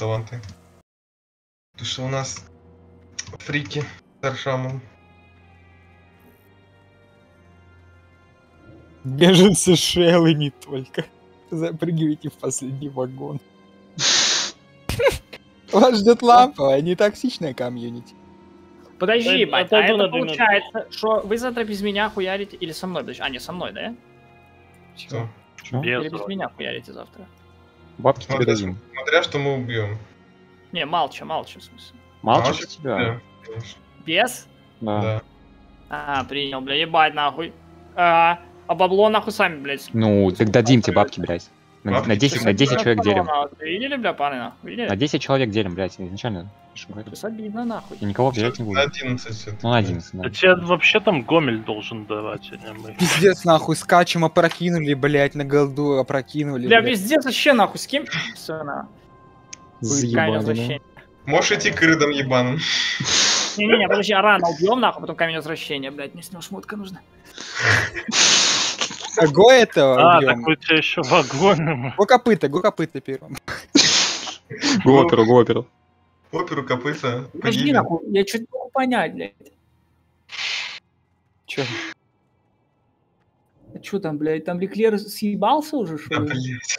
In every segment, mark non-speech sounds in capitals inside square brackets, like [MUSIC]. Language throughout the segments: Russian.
таланты. Потому что у нас фрики с Аршамом. Беженцы Шеллы не только. Запрыгивайте в последний вагон. Вас ждет ламповая, не токсичная комьюнити. Подожди, а на это получается, что вы завтра без меня хуярите или со мной? А, не, со мной, да? Что? Без Или без вроде. меня хуярите завтра? Бабки тебе Смотря, дадим. смотря что мы убьем. Не, молча, молча, в смысле. Молчишь Молча, тебя? Да. Без? Да. Да. А, принял, бля, ебать нахуй. А, а бабло нахуй сами, блядь. Ну, так дадим тебе бабки, блядь. На, Бабки на 10, тебе на 10 человек делим. Видели, бля, паны, нахуй? Видели? На 10 человек делим, блядь, изначально. Я ж говорю. То есть обидно, нахуй. Я никого взять не На буду. 11 это. Ну, на 11, да. Тебе вообще там Гомель должен давать, а не мы. Пиздец, нахуй, скачем опрокинули, блядь, на голду опрокинули. Бля, блядь. пиздец, вообще нахуй, с кем? Все, на. Заебали. Можешь идти к рыдам ебаным. Не-не-не, подожди, а рано убьем, нахуй, потом камень возвращения, блядь, мне с него шмотка нужна. Го этого А, так у тебя еще вагон. Го копыта, го копыта первым. Го оперу, го оперу. Оперу копыта. Подожди, нахуй, я чуть не могу понять, блядь. Чё? А чё там, блядь, там Леклер съебался уже, что Да, ли? блядь.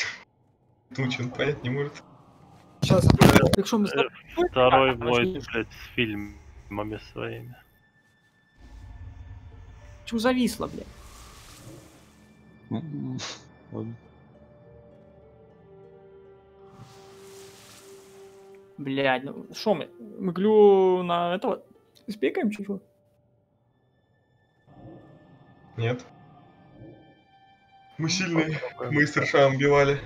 Тучу он понять не может. Сейчас, так что мы с тобой- Второй войд, блядь, с фильмами своими. Чё зависло, блядь? Ладно. Блядь, ну что мы? Мы глю на этого спекаем чуть-чуть? Нет. Мы сильные. Мы с Аршамом убивали.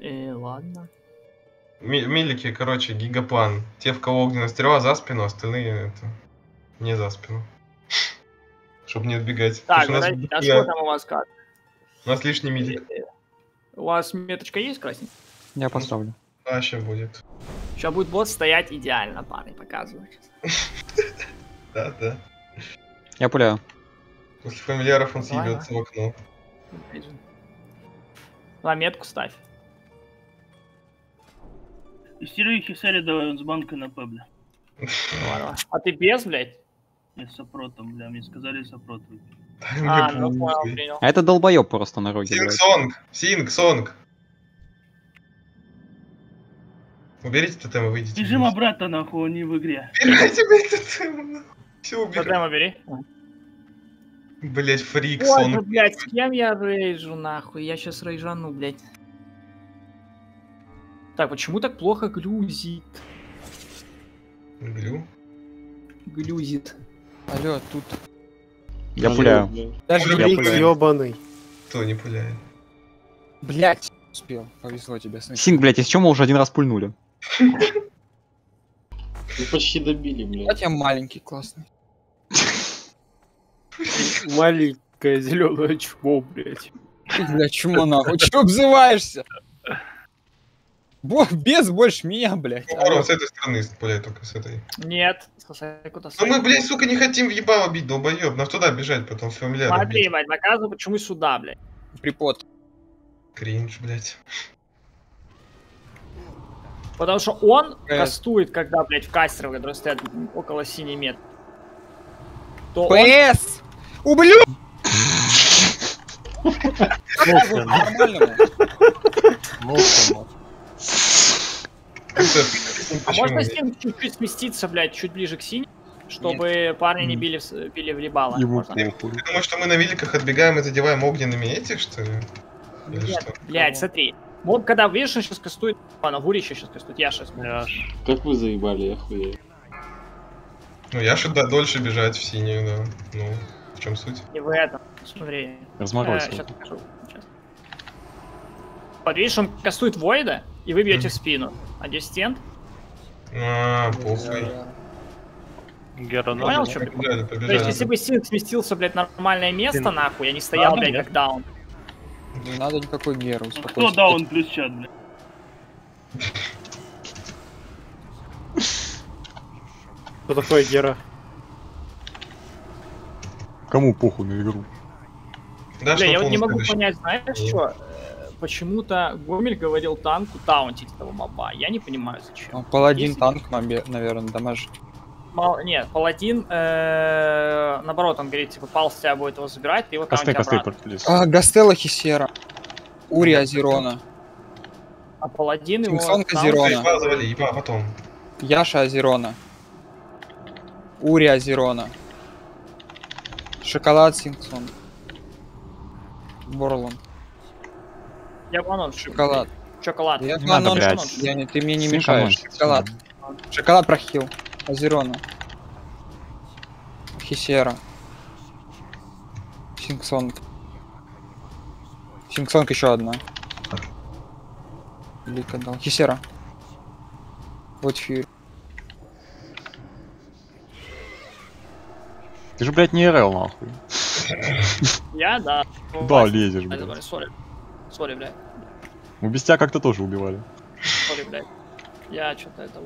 Э, ладно. Ми- Милики, короче, гигаплан. Те, в кого огненная стрела за спину, остальные это не за спину. Чтобы не отбегать. Так, подожди, а нас, что там у вас как? у нас лишний милик. У вас меточка есть красненькая? Я поставлю. А, еще будет. Сейчас будет бот стоять идеально, парни, показываю. сейчас. [LAUGHS] Да, да. Я пуляю. После фамильяров он съебется в окно. Опять же. Давай метку ставь. Тестируй Хисари давай он с банкой на П, бля. Давай, давай. А ты без, блядь? Я с сопротом, бля, мне сказали сопрот. выпить. Дай мне А, ну понял, принял. А это долбоеб просто на роге, Синг блядь. Уберите тотем и выйдите. Бежим обратно, нахуй, он не в игре. Убирайте, блядь, тотем. Все, убирай. Тотема бери. Блять, фрик, Ой, ну, Сонг. блядь, с кем я рейжу, нахуй? Я сейчас рейжану, блядь. Так, почему так плохо глюзит? Глю. Глюзит. Алло, тут... Я пуляю. Даже пуляю. Ёбаный. Кто не пуляет? блядь, успел. Повезло тебе, сын. Синг, блядь, из чего мы уже один раз пульнули? Ну почти добили, блядь. Вот я маленький, классный. Маленькое зеленое чмо, блядь. Бля, чмо нахуй, чё обзываешься? Бо, без больше меня, блядь. Ну, с этой стороны пуляет только с этой. Нет, куда Ну мы, блядь, сука, не хотим в ебало бить, долбоёб. Нам туда бежать потом с фамильяром. Смотри, блядь, наказываю, почему сюда, блядь. Припод. Кринж, блядь. Потому что он Э. кастует, когда, блядь, в кастерах, которые стоят около синей мет. То он... ПС! Муха, Это, А можно нет? с ним чуть-чуть сместиться, блядь, чуть ближе к синей? Чтобы парни не били, в били в. Ему Можно? Ты думаешь, что мы на великах отбегаем и задеваем огненными этих, что ли? Или Нет, что? блядь, смотри. Вот когда видишь, он сейчас кастует... А, на Гурича сейчас кастует, я сейчас. Я ж- Как вы заебали, я хуя. Ну, я же да, дольше бежать в синюю, да. Ну, в чем суть? Не в этом. Смотри. Разморозил. сейчас покажу. Щас. Вот видишь, он кастует Войда, и вы бьете в спину. А здесь стенд. А, похуй. Гера, ну, Понял, что? Побежали, То есть, если бы Синг сместился, блядь, нормальное место, Синг. нахуй, я не стоял, Ладно, блядь, как даун. Не надо никакой геры, Ну, Кто успокойся. даун плюс чат, бля? Что такое Гера? Кому похуй на игру? Да, Бля, я что вот не могу понять, знаешь что? почему-то Гомель говорил танку таунтить этого моба. Я не понимаю, зачем. Ну, Паладин Если- танк, наверное, дамаж. Мало- Нет, паладин, э, наоборот, он говорит, типа, пал с тебя будет его забирать, ты его обратно. плюс. А, Гастелла Хисера. Ури Азерона. А паладин его... Завали, еба, потом. Яша Азерона. Ури Азерона. Шоколад Синксон. Борлон. Я банан. Шоколад. Шоколад. Я Не надо, анонс- блядь. я не- ты мне не мешаешь. Шоколад. Шоколад прохил. Азерона. Хисера. Синксонг. Синксонг еще одна. Лика дал. Хисера. Вот Фьюри. Ты же, блядь, не РЛ, нахуй. Я, да. Да, лезешь, блядь. Sorry. Sorry, блядь. Мы без тебя как-то тоже убивали. Sorry, блядь. Я что-то это...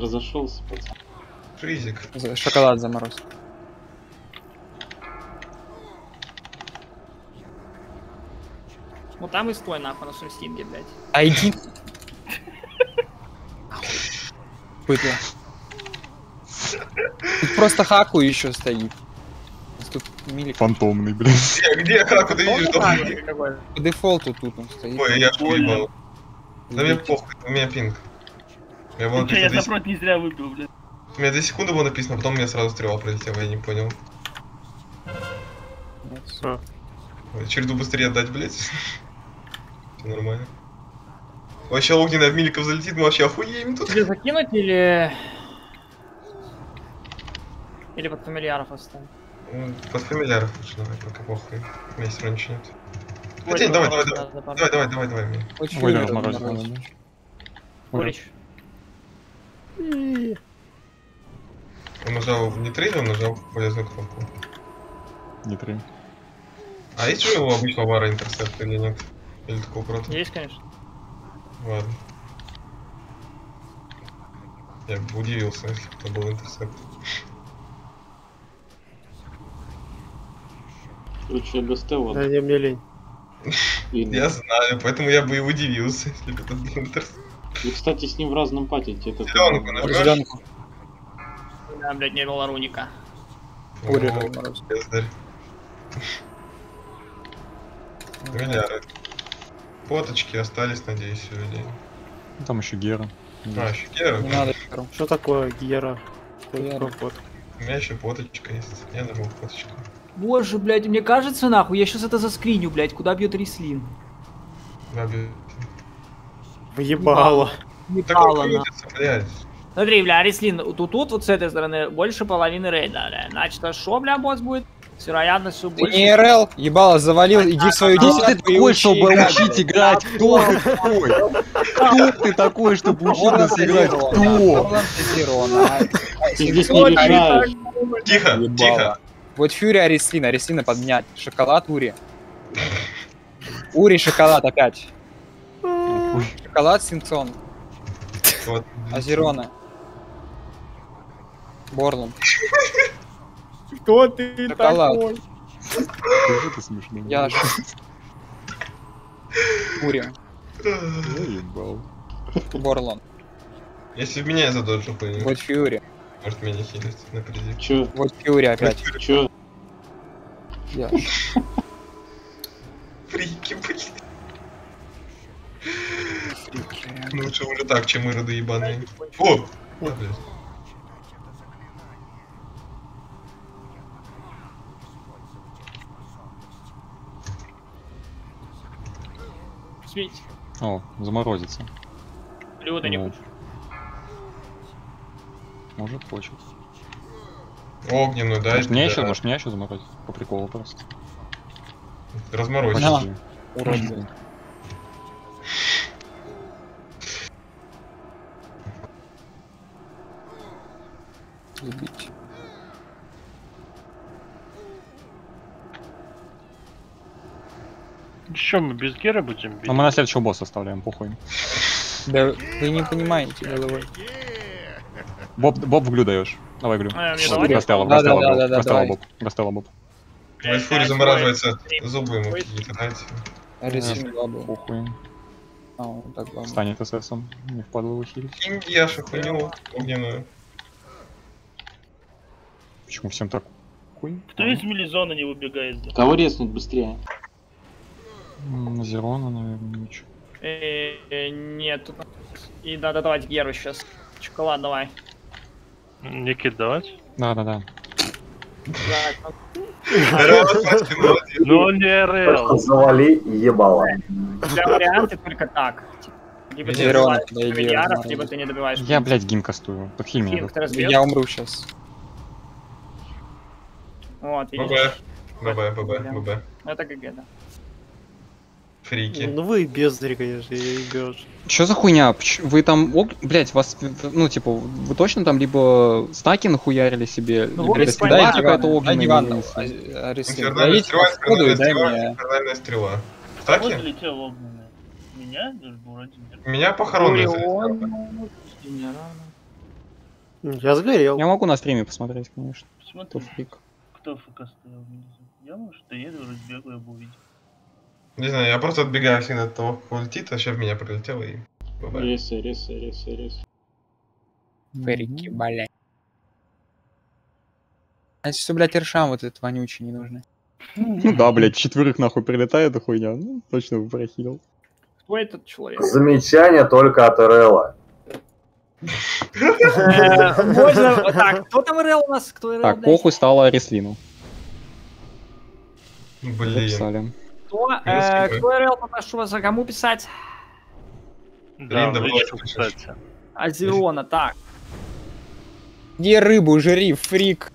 Разошелся, пацан. Фризик. Шоколад замороз. Ну там и стой, нахуй, на своем стинге, блядь. А иди. Быдло. Тут просто хаку еще стоит. Тут милик. Фантомный, блядь. Где, где, как, ты видишь, какой? По дефолту тут он стоит. Ой, я ж Понял. Да мне похуй, у меня пинг. Я Ну чё, я написано, 10 запрот не зря выпил, блядь. у меня 2 секунды было написано, потом мне сразу стрела прилетела, я не понял. А. Ой, Череду быстрее отдать, блядь. [LAUGHS] Все нормально. Вообще огненный от миликов залетит, мы вообще охуеем тут. Тебе закинуть или... Или под фамильяров оставить? Ну, Под фамильяров лучше давай, пока похуй. У меня все ничего нет. Хотя, давай, давай, да, давай. да, да, Давай, давай, давай, давай, мне. Очень Ой, уверен, разморозил, Он нажал не трейд, он нажал полезную кнопку. Не три. А есть же у обычного вара интерсепт или нет? Или такого прота? Есть, конечно. Ладно. Я бы удивился, если бы это был интерсепт. Короче, я Гастелло Да не, мне лень. [LAUGHS] Я знаю, поэтому я бы и удивился, если бы это был интерсепт. Вы, кстати, с ним в разном патенте. Это нажмешь? Зеленку. Да, блядь, не было руника. Разморозил. бездарь. Миллиарды. Фоточки остались, надеюсь, сегодня. Ну, Там еще Гера. А, еще Гера. Не надо. Что такое Гера? Гера. У меня еще фоточка есть. Я нажал фоточку. Боже, блядь, мне кажется, нахуй, я сейчас это заскриню, блядь, куда бьет Рислин. Да, блядь. Крутится, блядь. Смотри, бля, Рислин, тут, тут вот с этой стороны больше половины рейда, бля. Значит, а шо, бля, босс будет? С вероятностью Ты больше. не РЛ, ебало, завалил, иди в свою Кто ты десятку и такой, чтобы учить играть? Кто ты такой? Кто ты такой, чтобы учить нас играть? Кто? Ты. Тихо, Ебало. тихо. Вот Фьюри Арислина, Арислина поднять. Шоколад Ури. Ури шоколад опять. Шоколад Синксон. Вот. Азерона. Борланд. Кто ты Шоколад. такой? Это смешно. Яш. Ури. Заебал. Борланд. Если в меня я задоджу хуйню, Вот Фьюри. может меня не хилить на призик. Чё? Вот Фьюри опять. Чё? Яш. Фрики, блядь. Ну лучше уже так, чем ироды ебаные. О! Да, блядь. О, заморозится. Люда не Ну, хочет. Может, хочет. Огненную, да? Может, меня да. еще, может, меня еще заморозить? По приколу просто. Разморозить. Ага. Любить. Че, мы без Гера будем бить? Но мы на следующего босса оставляем, похуй. Да вы не понимаете, головой. Боб, Боб в глю даешь. Давай глю. А? Гастелло, Да, Гастелло, да, Боб, да, да, Гастелло. Боб, Гастелло, Боб. Блять, фури замораживается, зубы ему какие-то дайте. Два был. Похуй. А, вот так ладно. Станет ССом. Не впадло ухилить. Кинь Яшу хуйню огненную. Почему всем так? Кто из милизона не выбегает? да? Кого резнуть быстрее? Зерона, наверное, ничего. Э, э, Нет, тут... И надо давать Геру сейчас. Шоколад давай. Так, ну, Раз, Настя, молодец. Ну не РЛ. Завали ебало. тебя варианты только так. Либо ты добиваешь либо ты не добиваешь. Я, блядь, гим кастую. Подхиль меня. Кинг, тут. ты разбьешь? Я умру сейчас. Вот, видишь? ББ, ББ, ББ, ББ. Это ГГ, да. Фрики. Ну вы бездари, конечно, я ебешь. Чё за хуйня? Вы там, ог- блять, вас, ну, типа, вы точно там либо стаки нахуярили себе, Ну, либо дайте какая-то огненная а- Арестин. Инфернальная стрела, инфернальная стрела, инфернальная стрела. Стаки? залетел огненная? Меня? Меня похоронили. Я сгорел. Я могу на стриме посмотреть, конечно. Посмотри, ФК стоял внизу. Я, может, доеду, разбегу, я бы увидел. Не знаю, я просто отбегаю всегда от того, кто летит, а сейчас в меня прилетело и... Ресы, ресы, ресы, ресы. Ферики, блядь. А что, блядь, Иршам вот этот вонючий не нужны? Ну да, блядь, четверых нахуй прилетает эта хуйня. Ну, точно бы прохилил. Кто этот человек? Замечание только от Релла. Можно... Так, кто там РЛ у нас? Кто РЛ? Так, похуй стало Реслину. Блин. Кто? Э, Кто РЛ, попрошу вас, а кому писать? Да, Линда, кстати. Азиона, так. Где рыбу, жри, фрик.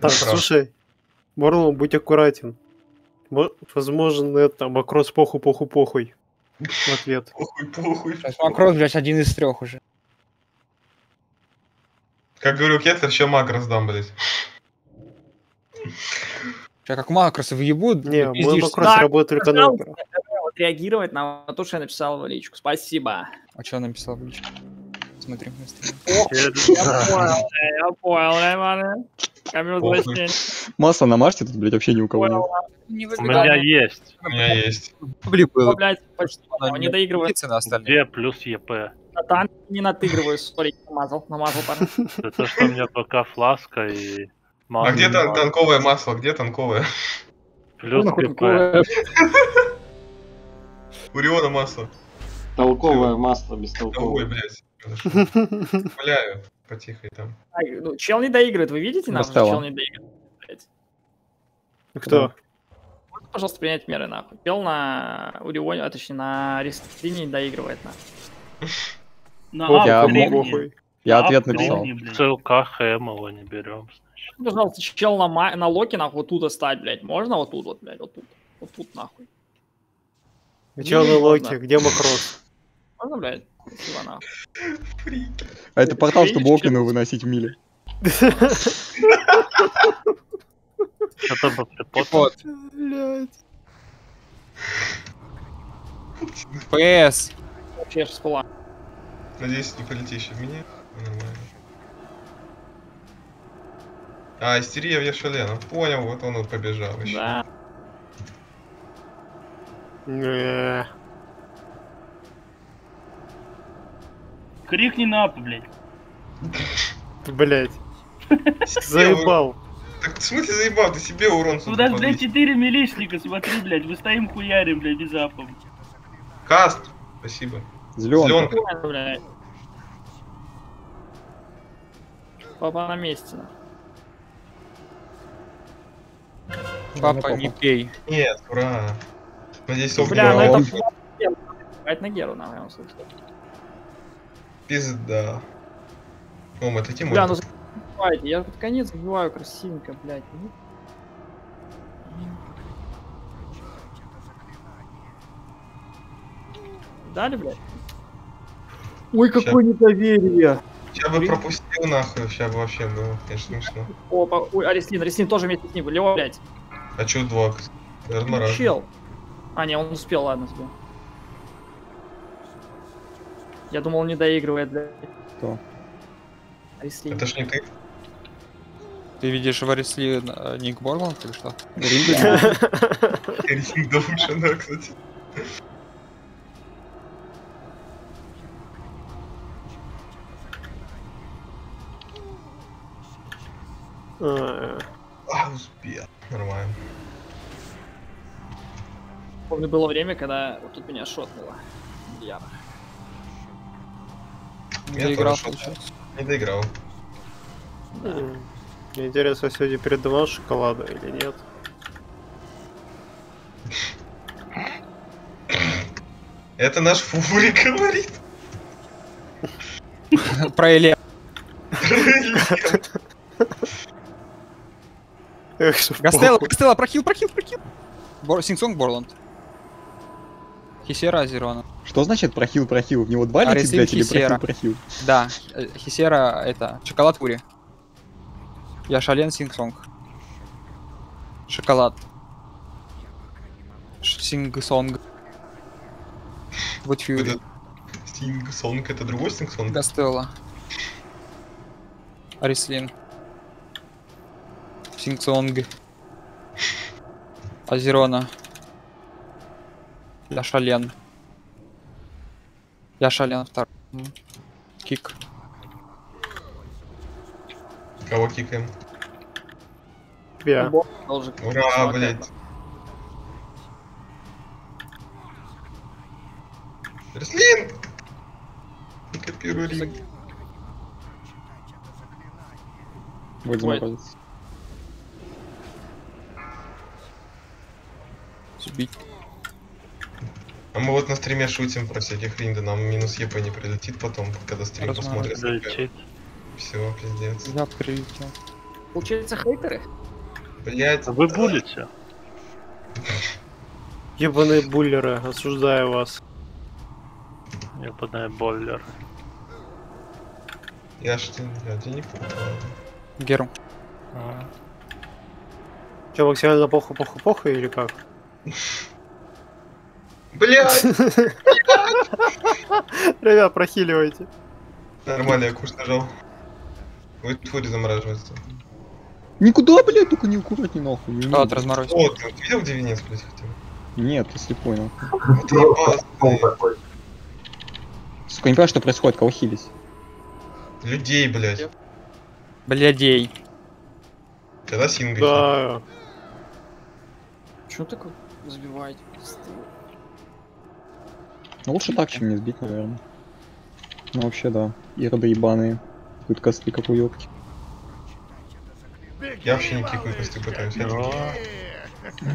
Так, слушай, Морлон, будь аккуратен. Мо- Возможно, это макрос похуй, похуй, похуй. В ответ. Похуй, похуй. Сейчас Макрос, блядь, один из трех уже. Как говорю Кетлер, еще маг раздам, блядь. Сейчас как Макросы въебут, Не, мой макрос Так, работает только на отреагировать на то, что я написал в личку. Спасибо. А что он написал в личку? Смотрим. Я понял, Похуй. зачем? Масло намажьте, тут, блядь, вообще ни у кого нет. Не У меня есть. У меня есть. Могли Ну, блядь, почти не доигрываю. на остальные. 2 плюс ЕП. На танк не натыгрываю, сори, намазал, намазал пару. Это что у меня пока фласка и... А где тан- танковое масло? Где танковое? Плюс ЕП. такое? У Риона масло. Толковое масло, Ой, бестолковое. Блядь. Гуляю. [LAUGHS] Потихо там. Ай, Ну, чел не доигрывает, вы видите нас? Достало. Чел не доигрывает. блядь. Кто? Можно, пожалуйста, принять меры, нахуй. Чел на Урионе, а точнее на рестрине не доигрывает, нахуй. [LAUGHS] На Я могу-. Я ответ написал. ЦЛК Хэмова не берем. значит. Ну, Пожалуйста, чел на, на локе, нахуй, вот тут стать, блядь. Можно вот тут вот, блядь, вот тут. Вот тут, нахуй. Где на локе? Где макрос? Можно, блядь? Нахуй. А это портал, чтобы Окину выносить в миле. Это бы Вот. Блядь. ПС. Вообще с. Надеюсь, не полетишь в меня. Нормально. А, истерия в Яшалена. Понял, вот он вот побежал еще. Да. Крикни на Апу, блядь. Блядь. [LAUGHS] Заебал. Так в смысле заебал, ты себе урон У сюда нас, блядь, четыре милишника, смотри, блядь, мы стоим хуярим, блядь, без Апа. Каст! Спасибо. Зеленка. Папа на месте. Папа, не пей. Нет, ура. Надеюсь, Бля, ну это... Играть на Геру, вам слышу. Пизда. О, мы таким Бля, ну забивайте, я под конец забиваю красивенько, блядь. ну. Дали, блядь? Ой, какое недоверие. Сейчас бы пропустил нахуй, сейчас бы вообще было, конечно, смешно. Опа, ой, Арестин, Арестин тоже вместе с ним, Лео, блядь. А чё два? Размораживай. Чел. А, не, он успел, ладно, сбил. Я думал, он не доигрывает, блядь. Кто? Арестин. Это ж не ты. Ты видишь в Аресли э, Ник Борланд или что? Ринг Доушен, да, кстати. А, А, успел. Нормально. Помню, было время, когда вот тут меня шотнуло. Яро. Я Доиграл, тоже получается. Не доиграл. Мне интересно, сегодня передавал шоколада или нет. Это наш Фури говорит. Про Эле. Гастелла, похуй. Гастелла, прохил, прохил, прохил. Синсонг Борланд. Хисера Азерона. Что значит прохил, прохил? В него два летит, Аресин блядь, или прохил, прохил? Да, э, Хисера это шоколад Фури. Я Шален Синсонг. Шоколад. Синг-сонг. Вот Фьюри. Это Стинг Сонг, это другой Стинг Сонг? Гастелла. Арислин. Синг-сонг. Азерона. Я Шален. Я Шален второй. Кик. Кого кикаем? Я. Должен Ура, блядь. Реслин! Копируй ринг. Будет заморозиться. Сбить. А мы вот на стриме шутим про всяких ринды, нам минус ЕП не прилетит потом, когда стрим Размазать. посмотрит. Все, пиздец. Я прилетел. Получается, хейтеры? Блять. А Вы булите. Ебаные буллеры, осуждаю вас. Ебаный бойлер. Я ж ты, я тебя не помню. Геру. А, Че, максимально похуй, похуй, похуй или как? [LAUGHS] Блять! [LAUGHS] Ребят, прохиливайте. Нормально, я куш нажал. Вы фури замораживается. Никуда, блядь, только не аккуратней нахуй. не умею. разморозил. О, ты видел, где венец, блять, хотя бы? Нет, нахуй. Вот ты такой. Сука, не понимаю, что происходит, кого хилить. Людей, блять. Блядей. Когда синга Да. Чё так вот забиваете? Ну, лучше так, чем не сбить, наверное. Ну, вообще, да. Ироды ебаные. Тут косты, как уёбки. Я вообще не кикаю, косты пытаюсь. Но-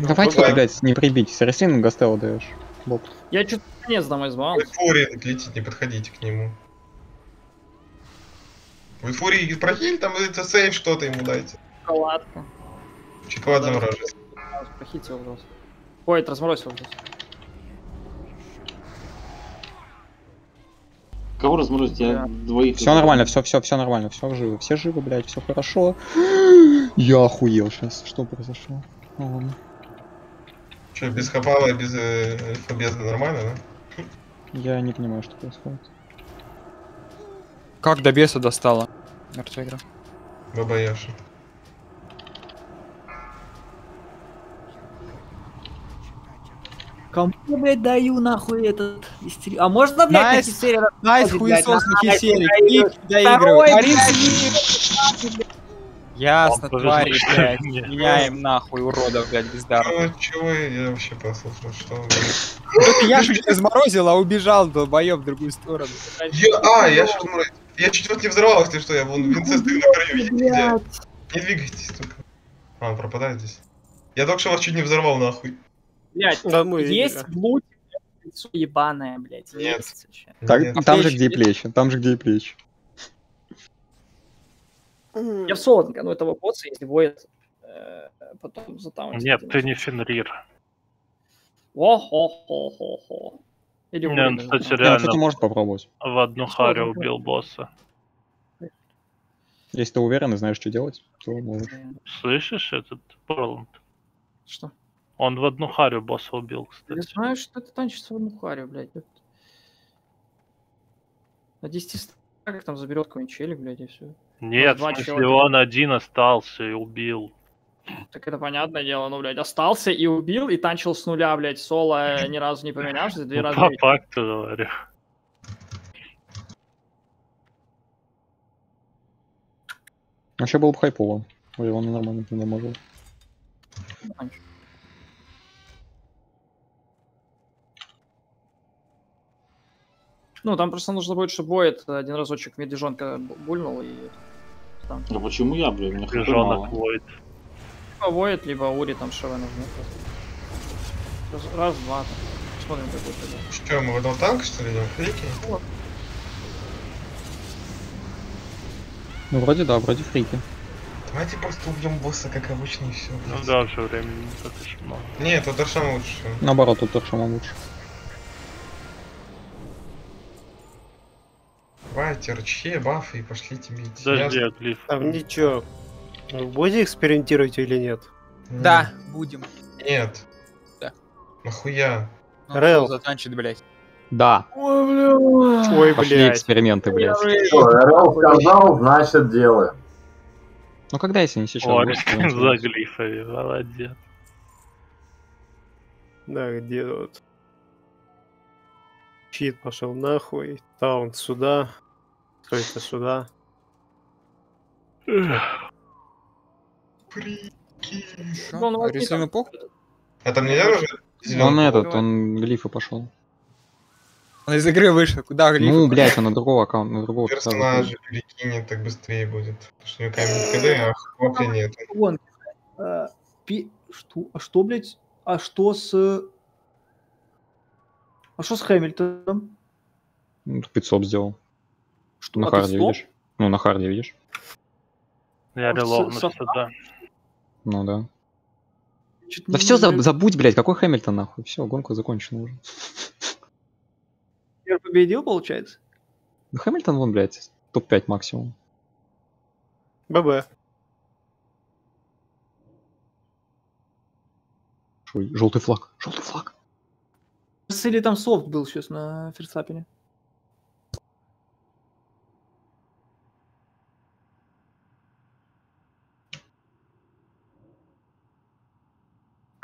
Давайте, Бывает. блядь, не прибить. Сарасин Гастеллу даешь. Боб. Я чуть конец домой звал. Фури летит, не подходите к нему. Вы Фури прохиль, там это сейв что-то ему дайте. Шоколадка. Шоколад замораживается. Прохитил просто. Ой, это разморозил просто. Кого разморозить? Я двоих. Все нормально, все, все, все нормально, все живы, все живы, блядь, все хорошо. Я охуел сейчас. Что произошло? Ну, ладно. Че, без хапала, без э, альфа-безда нормально, да? Я не понимаю, что происходит. Как до беса достала? Мертвая игра. Баба Кому, блядь, даю нахуй этот истери- А можно, блядь, Найс. на Хисере Найс, хуесос на найс, Хисере. блядь. Кик доигрывает. Второй, Арис Ясно, твари, блядь. меня. Меняем нахуй, уродов, блядь, бездарно. Чего, чего я вообще послушал, что я чуть не заморозил, а убежал, долбоёб, в другую сторону. А, я сейчас Я чуть вот не взорвался, ты что, я вон Винце стою на краю, видите? Не двигайтесь только. А, он пропадает здесь. Я только что вас чуть не взорвал нахуй. Блядь, Да мы есть видели. в луте, блядь, лицо ебаное, блядь. Нет. есть вообще. Так, Нет. там же где и плечи, там же где и плечи. Я в соло ну этого босса, если воет, э, потом за там. Нет, ты не Фенрир. О-хо-хо-хо-хо. Или Не, он, Урин, кстати, реально кстати, может попробовать. в одну харю убил босса. Если ты уверен и знаешь, что делать, то можешь. Слышишь этот Борланд? Что? Он в одну харю босса убил, Я кстати. знаю, что это танчится в одну харю, блядь. На 10 стаках там заберет какой-нибудь челик, блядь, и все. Нет, смысле, человека. он один остался и убил. Так это понятное дело, ну, блядь, остался и убил, и танчил с нуля, блядь, соло, э, ни разу не поменявшись, две [LAUGHS] Ну, раза... по факту говорю. Вообще было бы хайпово. Он нормально не может. Ну, там просто нужно будет, чтобы Боет один разочек медвежонка бу- бульнул, и там... А почему я, блин? Мало. Войд. Либо Воет, либо Ури там ШВ нужны. Раз, раз, два, там. Смотрим, как будет тогда. Что, мы в этого танка, что ли, идем? Фрики? Ну, вроде да, вроде фрики. Давайте просто убьем босса, как обычно, и все. Ну да, уже времени не так уж много. Нет, тут Даршан лучше. Наоборот, тут Торшамон лучше. Давайте, рычье, бафы и пошлите бить. Подожди, Я- а глиф. Там ничего. Вы будете экспериментировать или нет? Да, будем. Нет. Да. Нахуя? Ну, Рэл. Затанчит, блядь. Да, Ой, пошли блядь. эксперименты, блядь. Что, РЛ сказал, значит делаем. Ну когда, если не сейчас? О, будет, за глифами, молодец. Да, где вот? Чит пошел нахуй. Таун сюда. Кто это сюда? Шо? Ну, ну, рисуем эпоху? А там нельзя уже? Он зелёнку? этот, он глифы пошел. Он из игры вышел. Куда глифы? Ну, блядь, он на другого аккаунта, на другого Персонажи перекинет, так быстрее будет. Потому что у него камень КД, а нет. Вон. э, пи- Что? А что, блядь? А что с... А что с Хэмилтоном? Ну, 500 сделал. Что? На а ты харде, видишь? Ну, на харде, видишь? Я реловнулся, со- да. Ну да. Чё-то Да все, знаю. забудь, блядь, какой Хэмилтон, нахуй. Все, гонка закончена уже. Я победил, получается? Ну, Хэмилтон, вон, блядь, топ-5 максимум. ББ. Желтый флаг, желтый флаг. Или там софт был сейчас на Ферстаппене?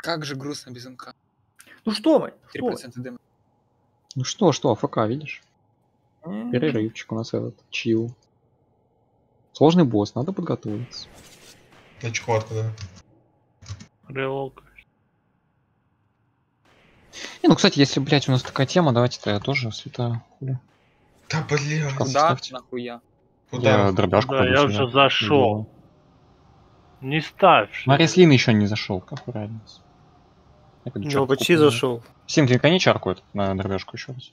Как же грустно без МК. Ну что мы? Что мы? 3% дым. Ну что, что, АФК, видишь? М, Перерывчик у нас этот, чил. Сложный босс, надо подготовиться. Очко откуда? Релог. Не, ну, кстати, если, блядь, у нас такая тема, давайте-то я тоже слетаю. Хули. Да блядь. Куда? Нахуя? Куда? Я дробяшку Да, я уже зашел. Не ставь. Мария Слин еще не зашел, какой разница. Ну, почти зашел. Сим, ты эту на дробяшку еще раз.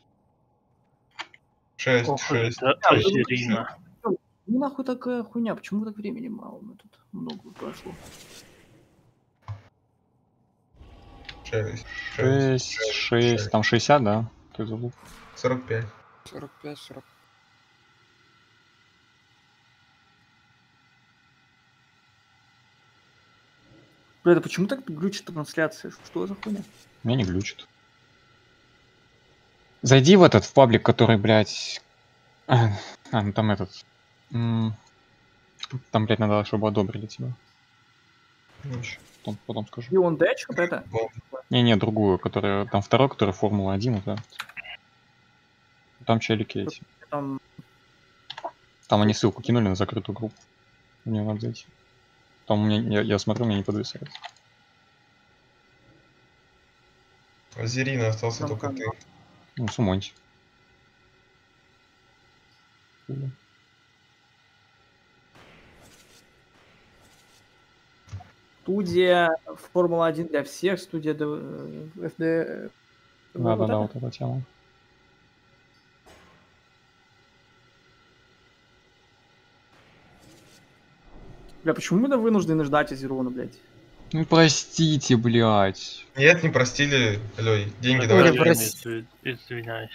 6, Ох, 6. это Азерина. Ну нахуй такая хуйня, почему так времени мало? Мы тут много прошло. 6. 6, 6, там 60, да? Ты забыл. 45. 45, 40. Бля, да почему так глючит трансляция? Что за хуйня? Меня не глючит. Зайди в этот, в паблик, который, блядь... А, а, ну там этот... Там, блядь, надо, чтобы одобрили тебя. Потом, потом скажу. И он дэч, вот это? Не-не, другую, которая... Там второй, который Формула-1, это... Там челики эти. Там Там они ссылку кинули на закрытую группу. Мне надо зайти. Там у меня, я, я смотрю, мне не подвисает. Азерина остался Там только ты. Ну, сумоньте. студия Формула-1 для всех, студия э, FD... э, вот Да-да-да, это? вот эта тема. Бля, почему мы вынуждены ждать Азерона, блядь? Ну простите, блядь. Нет, не простили. Алло, деньги Я давай. изв- Извиняюсь.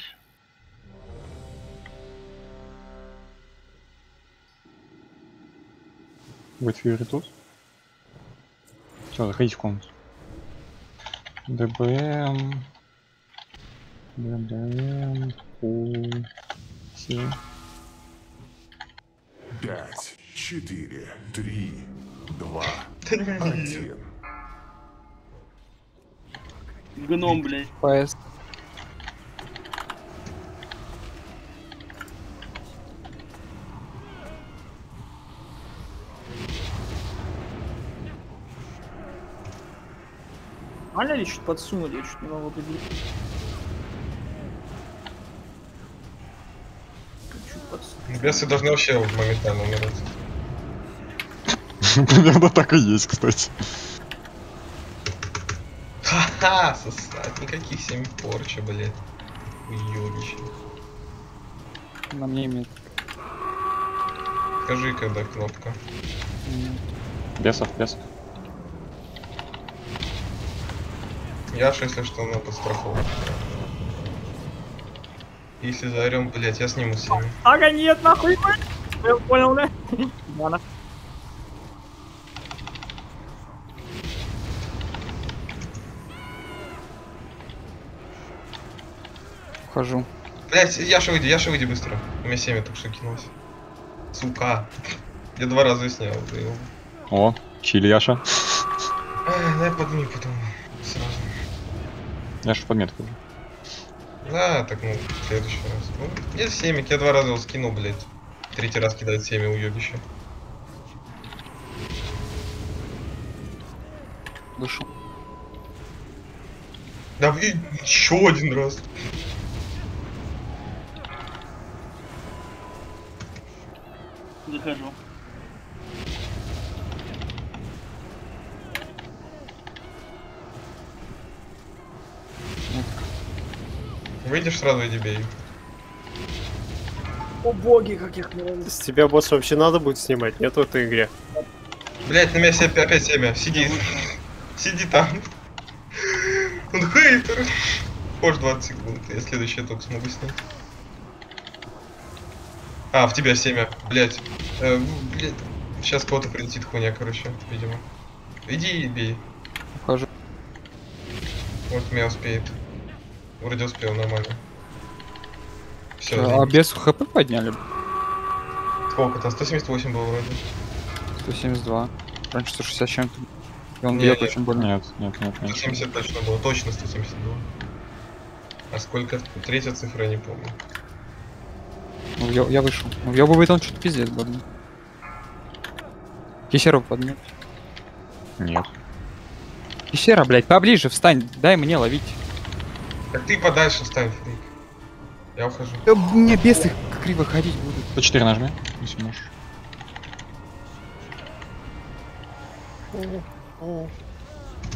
Будет фьюри тут. Все, заходите в комнату. ДБМ. ДБМ. Пул. Все. Пять, Четыре, три, два, один. Гном, блядь. ПС. Нормально ли чуть подсунули? Я чуть не могу добить. Бесы должны вообще моментально умирать. Примерно так и есть, кстати. Ха-ха, сосать, никаких семь порча, блядь. Уёбище. На мне имеет. Скажи, когда кнопка. Бесов, бесов. Яша, если что, на подстраховку. Если заорем, блядь, я сниму семь. Ага, нет, нахуй! Я понял, да? [LAUGHS] Ладно. Ухожу. Блять, Яша, выйди, Яша, выйди быстро. У меня семя только что кинулось. Сука. Я два раза снял, его. О, чили Яша. Ай, дай подними потом. Сразу. Яша подметку. уже. Да, так ну, в следующий раз. Ну, нет семик, я два раза его скинул, блять. Третий раз кидает семя уебище. Душу. Да и еще один раз. Захожу. Выйдешь сразу иди бей. О боги, каких много. С тебя босс вообще надо будет снимать, нет в этой игре? Блять, на меня се- опять семя. Сиди. Сиди там. Он хейтер. Позже 20 секунд. Я следующий только смогу снять. А, в тебя семя. Блять. Э, блять. Сейчас кого-то прилетит хуйня, короче, видимо. Иди и бей. Ухожу. Вот меня успеет. Вроде успел нормально. Все, А бесу хп подняли? сколько там? 178 было вроде. 172. Раньше 160 чем-то. И он Не, бьет не. очень больно. Нет, нет, нет, нет. 170 точно было, точно 170 было. А сколько? Третья цифра, я не помню. Ну, я, я вышел. Ну, въебывает он что-то пиздец, блин. Кисеру поднять. Нет. Кисера, блядь, поближе встань, дай мне ловить. Так ты подальше стань, фрик. Я ухожу. Да мне бесы криво ходить будут. По 4 нажми, если можешь.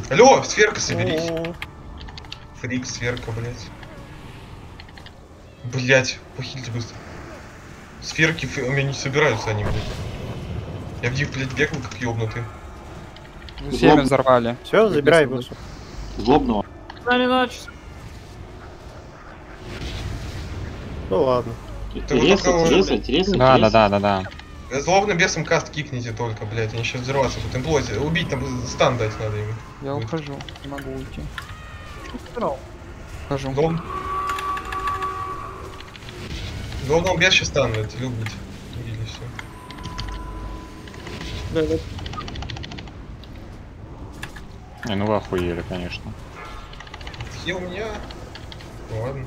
Алло, сферка, соберись. Фрик, сферка, блять. Блять, похилите быстро. Сферки фи- у меня не собираются они, блядь. Я в них, блядь, бегал как ёбнутый. Ну, Семя взорвали. Все, забирай боссу. Злобного. С нами ночь. Ну ладно. Резать, резать, резать, Да, да, да, да, да. Злобным бесом каст кикните только, блядь, они сейчас взорваться будут. Имплозе, убить там, стан дать надо им. Я Будет. ухожу, не могу уйти. Ухожу. Злоб... Злобного бес сейчас стан дать, любить. Убили все. Не, ну вы охуели, конечно. Хил у меня. Ну ладно.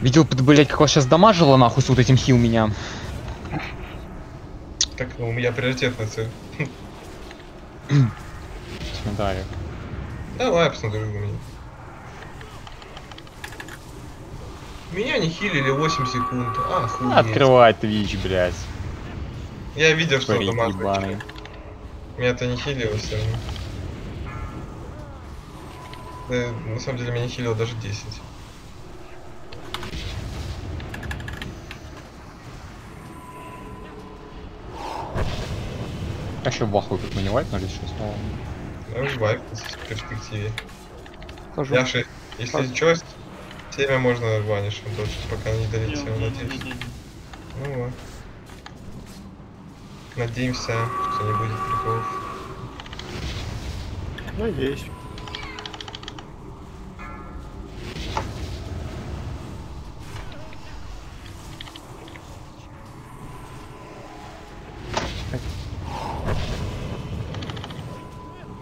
Видел, блять, как вас сейчас дамажило нахуй с вот этим хил меня. Так, ну, у меня приоритетная цель. Смотри. Давай посмотрю на меня. Меня не хилили 8 секунд. А, хуй. Открывай Twitch, блядь. Я видел, что там ебаный. Меня-то не хилило все равно. Да, на самом деле меня не хилило даже 10. Вообще в ахуе, как мы не вайпнули сейчас, но... Ну, вайп в перспективе. Ухожу. Яши, если чё, Семя можно ванишем дольше, пока не долетел, надеюсь. Ну вот. Надеемся, что не будет приколов. Надеюсь.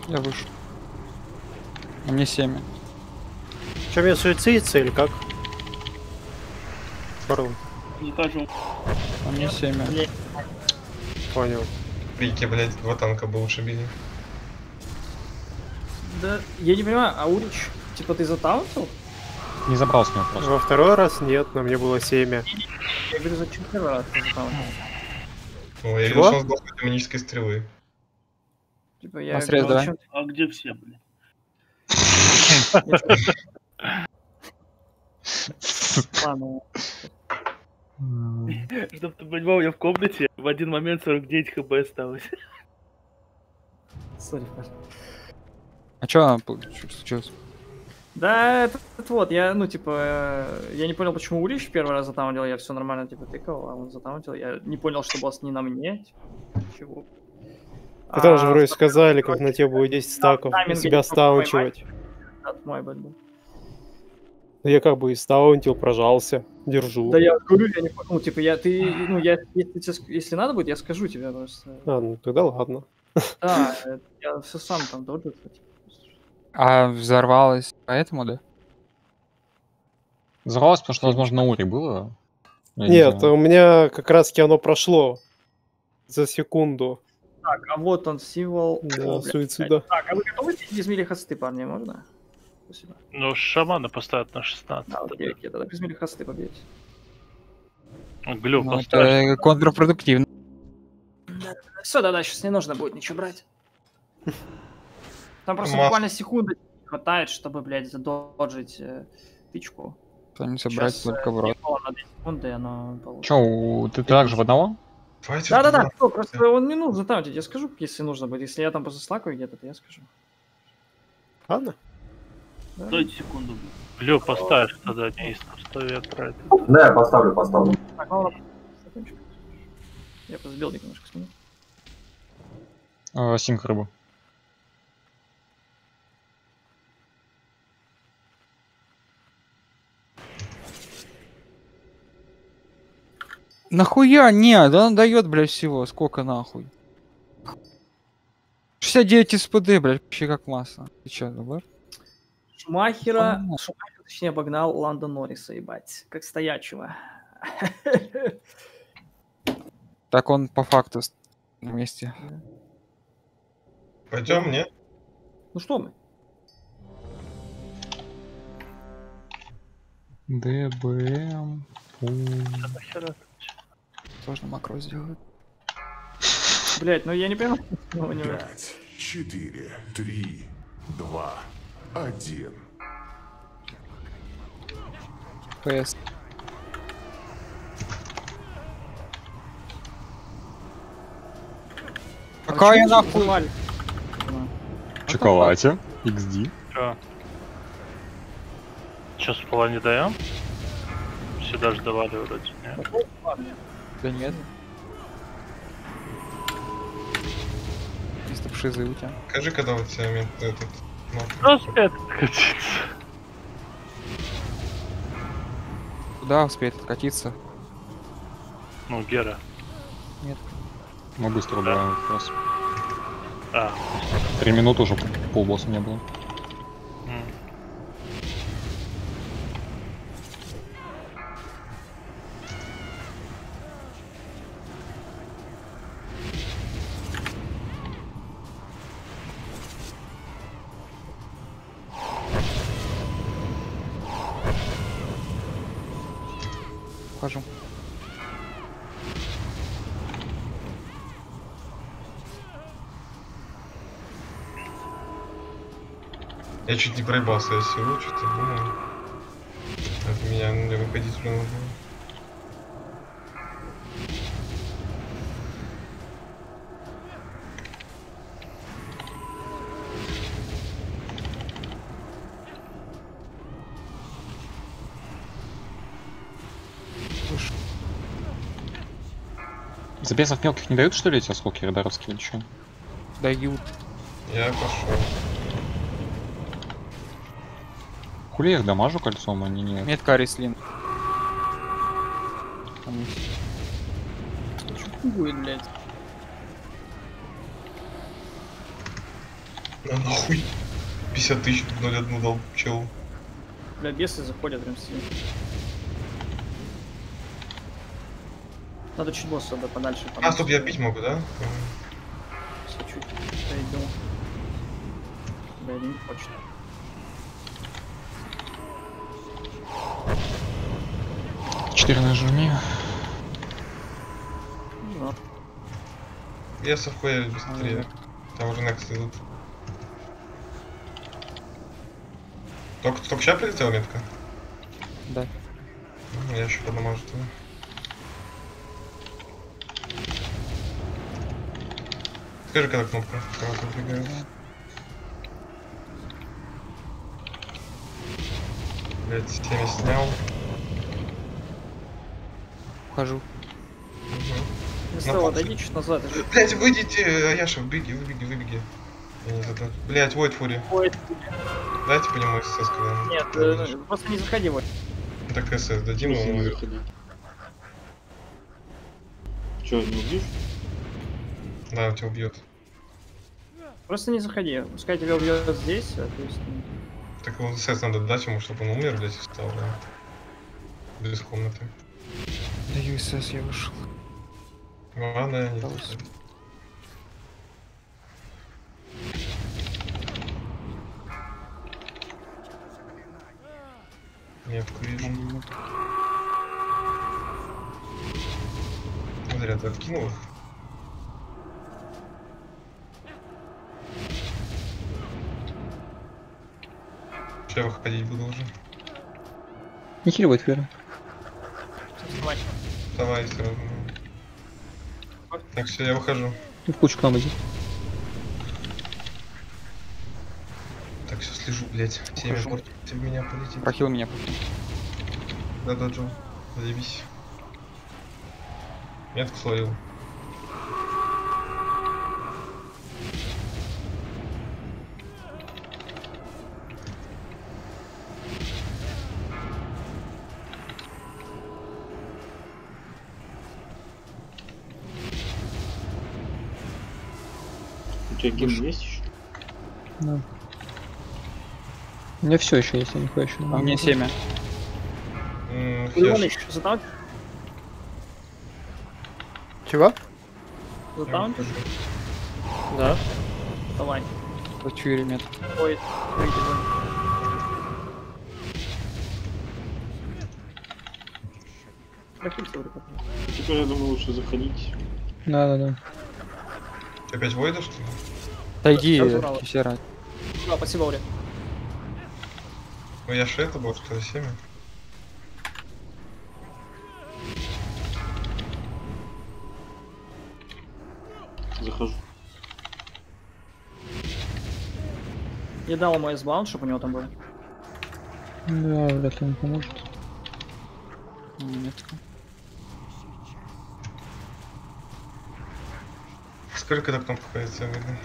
Я вышел. А мне семя. Чем я суицидится или как? Барон, Захожу. У меня семя. понял. Прики, блядь, два танка бы лучше били. Да, я не понимаю, а Урич, типа ты затаунтил? Не забрал с него просто. Во второй раз нет, но мне было семя. Я говорю, зачем первый раз ты затаунтил? Я Чего? что он сдох от демонической стрелы. Типа я... Посрез, говорю, А где все, блин? Ладно. Чтоб ты понимал, я в комнате в один момент 49 хп осталось. Сори, Паша. А чё, случилось? Да, это, это вот, я, ну, типа, э, я не понял, почему Урич первый раз затаунтил, я все нормально, типа, тыкал, а он затаунтил, я не понял, что босс не на мне, типа, чего. Же А, вроде второй сказали, как на тебе будет 10 стаков, себя стаунчивать. Мой бэт был. Я как бы и стаунтил, прожался, держу. Да я говорю, я не ну, типа, я, ты, ну, я, если, если надо будет, я скажу тебе просто. А, ну тогда ладно. Да, э, я все сам там типа. А взорвалось поэтому, да? Взорвалось, потому что, возможно, на Уре было. Я не Нет, знаю. у меня как раз таки оно прошло за секунду Так, а вот он, символ... до О, суицида. Так, а вы готовы без мили хосты, парни, можно? Спасибо. Ну, шамана поставят на 16. Да, окей, окей, тогда без мили хосты побейте. Глю Ну, поставь. это контрпродуктивно. Все, да-да, сейчас не нужно будет ничего брать. Там просто Мас- буквально секунды не хватает, чтобы, блядь, задоджить э, тычку. Собрать Щас, только э, в рот. ебало на 2 секунды, оно получится. Чё, у- ты так же в одного? Да-да-да, просто он не нужно там, я скажу, если нужно будет. Если я там слакаю где-то, то я скажу. Ладно? Да? Дайте секунду. Глю поставишь тогда не искусство ветра. Да, я поставлю, поставлю. Так, ладно, закончим. Я билдик немножко сменю. Э, Синк рыбу. Нахуя? Не, да он дает, блядь, всего. Сколько нахуй? 69 СПД, блядь, вообще как масса. Ты чё, забыл? Шумахера. Шумахер, точнее, обогнал Ланда Норриса, ебать, как стоячего. Так он по факту с- на месте. Пойдем, нет? Ну что мы? ДБМ. Сложно макро сделать. Блять, ну я не понимаю. ну, него- Пять, четыре, три, два, один. ПС. А Какая чё нахуй? нажимали? Чоколате. XD. Чё? Сейчас в плане даем? Сюда же давали вроде, нет? Да нет. Чисто пшизы у тебя. Скажи, когда у тебя этот... Просто откатиться. Куда успеет откатиться? Ну, Гера. Мы быстро убираем как раз. А, Три минуты уже полбосса не было. Чуть не проебался, я сижу, что-то думаю. От меня не выходить уже нужно. За бесов мелких не дают, что ли, эти осколки радаровские или чё? Дают. Я пошел. Хули я их дамажу кольцом, они не... Метка Арислин. Что будет, блядь? На нахуй. 50 тысяч 0,1 дал челу. Бля, бесы заходят прям сильно. Надо чуть босса да, подальше. А, стоп, я бить могу, да? Всё, чуть дойду. Бля, не хочет. Четыре нажми. Я совхуя быстрее. Там уже next идут. Только, только сейчас прилетела метка? Да. Ну, Я еще поднамажу туда. Скажи, когда кнопка сразу выдвигается. Блять, 70 снял. Ухожу. стало, отойди чуть назад. Блять, выйдите, Аяша, выбеги, выбеги, выбеги. Не знаю, Блять, Войд Фури. Дайте по нему СС, когда... нет, э, просто не заходи вот. Так СС дадим ему. заходи. Че, не убьешь? Да, он тебя убьет. Просто не заходи. Пускай тебя убьет здесь, а, то есть... ну, Так его СС надо дать ему, чтобы он умер, блять, и встал, да. Без комнаты. Даю СС, я вышел. Ладно, я не Осталось. Метку вижу. Зря ты откинул их. Сейчас я выходить буду уже. Не хиливает Фера. Вставай. Давай сразу. Так, все, я выхожу. Ты в кучу к нам иди. Так, все, слежу, блять. Семя портит в меня полетит. Прохил меня. Да, да, Джо. Заебись. Метку словил. Гимн есть еще? Да. У меня все еще есть, я не А у меня семя. М, Иваныч, флеш. затаунт? Чего? Затаунт? Да. Давай. Хочу ремет. Ой, выйди Теперь я думаю лучше заходить. Да, да, да. Ты опять войдешь, что ли? Отойди. Хисера. Да, спасибо, Ури. Ну я же это был, что ли, семя? Захожу. Я дал ему S-баунд, чтобы у него там был. Да, вряд ли он поможет. Нет. Сколько это кнопка появится, видно?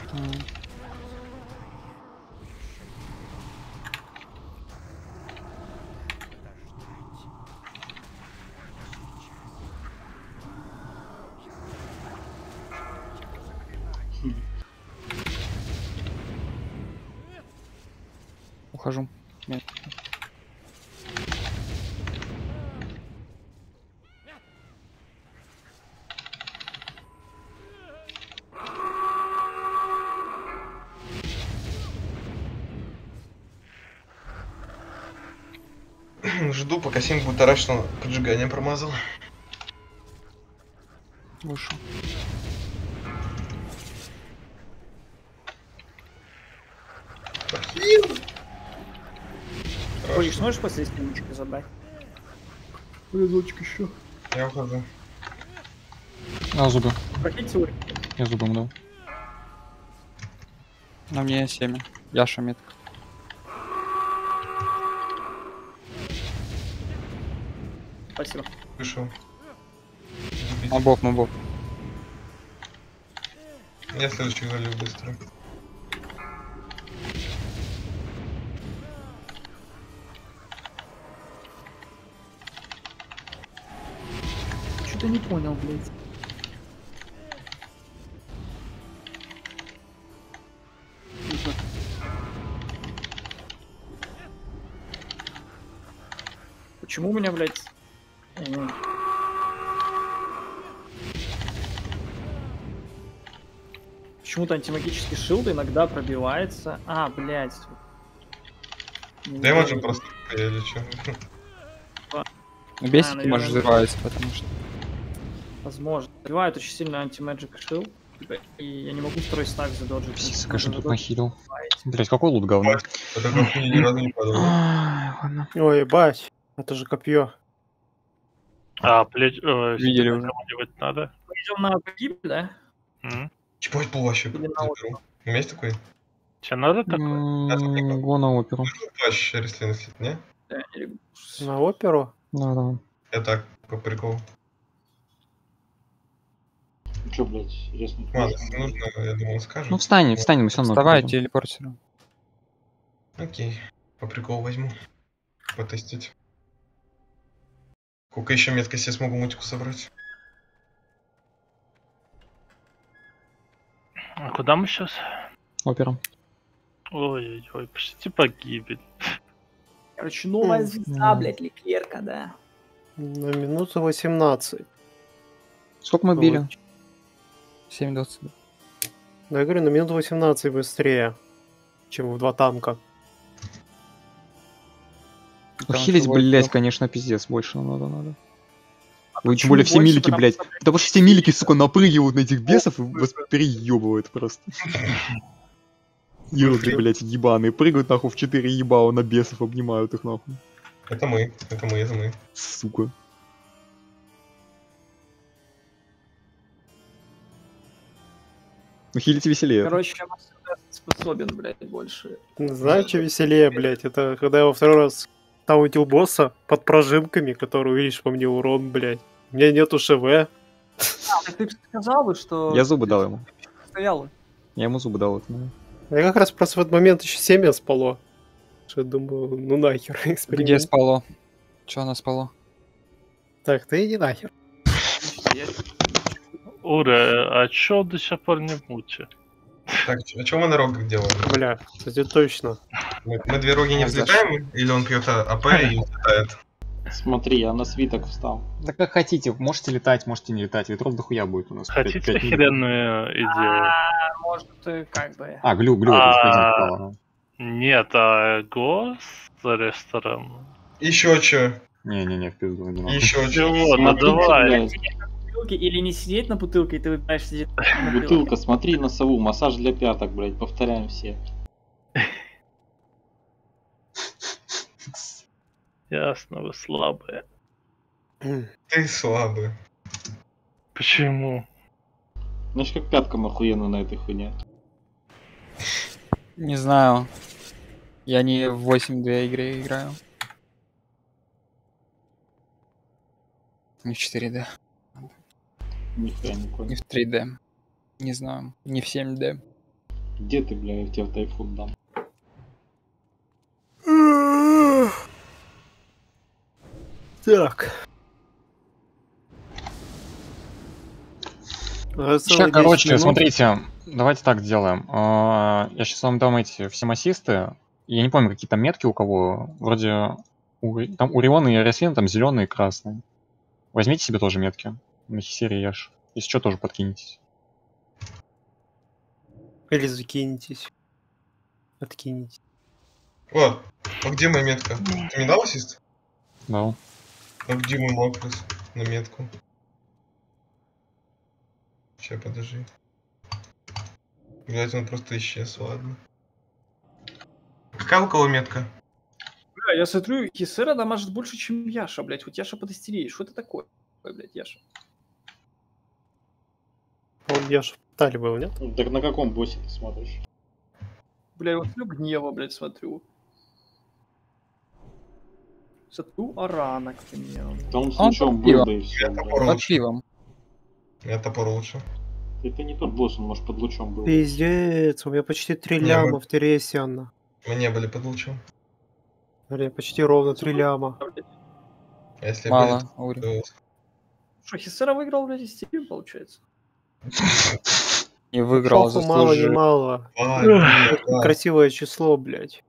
Нет. Синг будет поджигание промазал. Вышел. Ходишь, сможешь после стеночки забрать? Разочек еще. Я ухожу. А, зубы. Прохильте Ури. Я зубом дал. На мне семя. Яша метка. Мобов, мобов. Я следующий залил быстро. Что-то не понял, блядь. Почему у меня, блядь... Почему-то антимагический шилд иногда пробивается. А, блядь. Я можем просто или что? Ну, Бесит, наверное, может да. взрывается, потому что... Возможно. Пробивает очень сильно антимаджик шилд. И я не могу второй стак задоджить. Пиздец, Надо конечно, тут нахилил. Блять, какой лут говно. Это как ни разу не ладно. Ой, ебать. Это же копье. А, плеч... э, Видели уже. надо? Мы идем на погибель, да? М? Чипать был вообще. Заберу. У меня есть такой? Тебе надо такое? Го на оперу. Плащ слит, не? На оперу? Да, да. Я так, по приколу. Че, блядь, резко. Ладно, если нужно, я думал, скажет. Ну встань, встань, мы все равно. Вставай, пойдем. телепортеру. Окей. По приколу возьму. Потестить. Сколько еще метко себе смогу мутику собрать? А куда мы сейчас? Опера. Ой-ой-ой, почти погибель. Короче, новая М, звезда, блядь, Леклерка, да. На минуту 18. Сколько мы били? 7.20. Да, я говорю, на минуту 18 быстрее, чем в два танка. Потому Хилить, что блять, вот- конечно, пиздец, больше нам надо, надо. Вы тем более все больше? милики, Потому блять. что, блядь, Потому что все милики, сука, напрыгивают на этих бесов и вас переебывают просто. [LAUGHS] Ироды, блять, ебаные. Прыгают нахуй в 4 ебао на бесов, обнимают их нахуй. Это мы, это мы, это мы. Сука. Ну хилить веселее. Короче, я способен, блядь, больше. Знаешь, что веселее, блять? Это когда я во второй раз таунтил босса под прожимками, который увидишь по мне урон, блять. У меня нету ШВ. А, ты же сказал бы, что... Я зубы дал ему. Стоял. Я ему зубы дал. это, ну. Я как раз просто в этот момент еще семя спало. Что я думаю, ну нахер, [LAUGHS] Где спало? Че она спало? Так, ты иди нахер. Ура, а чё до сих пор не мути? Так, а что мы на рогах делаем? Бля, кстати, точно. Мы, мы две роги не взлетаем? Или он пьет АП и взлетает? Смотри, я на свиток встал. Да как хотите, можете летать, можете не летать. Ветров дохуя будет у нас. Хотите охеренную идею? А, может, как бы... А, глю, глю, А, это попало, ну. Нет, а го с рестораном? Еще что? Не-не-не, в пизду, не надо. Еще что? Чего? Ну давай. или не сидеть на бутылке, и ты выбираешь сидеть на бутылке. Бутылка, смотри на сову, массаж для пяток, блядь, повторяем все. Ясно, вы слабые. Ты слабый. Почему? Знаешь, как пяткам охуенно на этой хуйне. Не знаю. Я не в 8-2 игре играю. Не в 4D, Нихуя не в 3D. Не знаю. Не в 7D. Где ты, бля, я тебе в тайфун дам. Так. Сейчас, 10 короче, минут. смотрите, давайте так делаем. А, Я сейчас вам дам эти все массисты. Я не помню, какие там метки у кого. Вроде у, там у Риона и Реслин там зеленые и красные. Возьмите себе тоже метки. На Хисере Яш. Если что, тоже подкинетесь. Или закинетесь. Откинетесь. О, а где моя метка? Ты мне дал ассист? Да. А где мой макрос на метку? Сейчас, подожди. Блять, он просто исчез, ладно. Какая у кого метка? Бля, я смотрю, Хисера дамажит больше, чем Яша, блядь. Вот Яша подостерей. Что это такое, блядь, Яша? Он я ж в Тали был, нет? Так на каком боссе ты смотришь? Бля, я вот гнева, блядь, смотрю. Смотрю Арана, к примеру. Да он с под пиво. был, да и все, Под лучше. пивом. Я топор лучше. Это не тот босс, он может под лучом был. Пиздец, у меня почти 3 Не, ляма мы- в Тересианна. Мы не были под лучом. Бля, почти ровно 3 ляма. А если Мало, были, то- Что, Хисера выиграл, блядь, из Стиви, получается? Не выиграл, Шоку мало, не мало. Красивое число, блядь.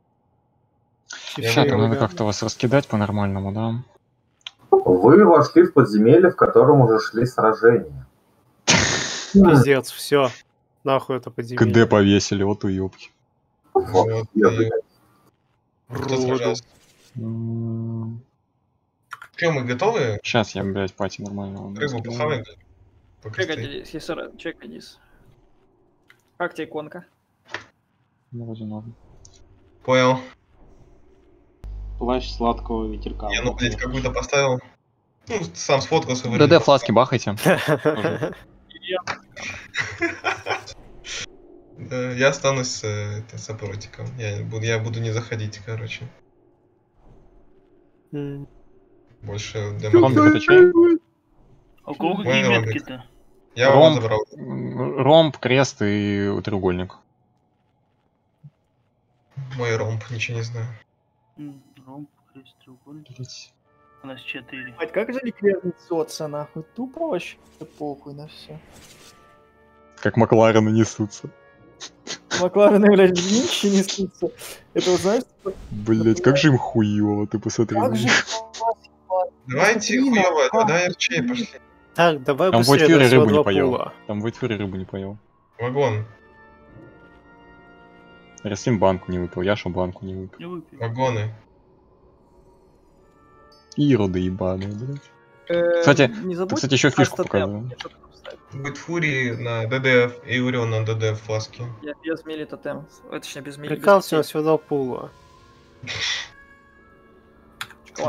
Выиграл, надо да. как-то вас раскидать по-нормальному, да? Вы вошли в подземелье, в котором уже шли сражения. [LAUGHS] Пиздец, все. Нахуй это подземелье. КД повесили, вот уёбки. Вот, сражался? Че, мы готовы? Сейчас я, блядь, пати нормально. Рыбу? Пока Чекайте, стоит. Хисера, чекай низ. Как тебе иконка? Ну, вроде норм. Понял. Плащ сладкого ветерка. Я, ну, блядь, какую-то поставил. Ну, сам сфоткался. ДД фласки бахайте. [LAUGHS] Да, я останусь с, э, это, с аппаратиком. Я буду, я буду не заходить, короче. Больше это чей? А у кого какие метки-то? Я его Ромб. забрал. Ромб, крест и треугольник. Мой ромб, ничего не знаю. Ромб, крест, треугольник. У нас четыре. Мать, как же Ликвер несется, нахуй? Тупо вообще похуй на все. Как Макларены несутся. Макларены, блядь, не несутся. Это вот, знаешь, Блять, как же им хуево, ты посмотри. как же... Давайте хуёво, а, да, РЧ, пошли. Так, давай Там быстрее, до всего рыбу не поел. Там Войт Фьюри рыбу не поел. Вагон, Рестлин банку не выпил, Яша банку не выпил. Не выпил. вагоны. Ироды ебаные, блядь. Э, Кстати, не забудь кстати, еще фишку вставил. Будет Фури на ДДФ и Урион на ДДФ фласки. Я без мили тотем. Точнее, без мили. нас всего два пула.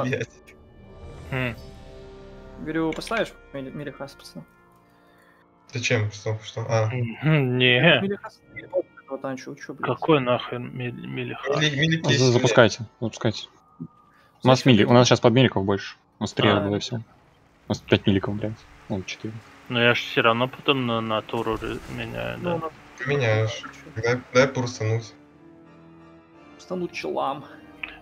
Блять. М, Говорю, поставишь мили, мили хас, пацаны? Зачем? Что? Что? А. мгм, Не, какой нахрен мили- милиха? Мили, мили Запускайте, запускайте. У нас мили, у нас сейчас под миликов больше. У нас три А. было и все. У нас 5 миликов, блядь. Ну, 4. Но я ж все равно потом на натуру меняю, Ну, да. надо Меняешь. Дай, дай пурстануть. стануть челам.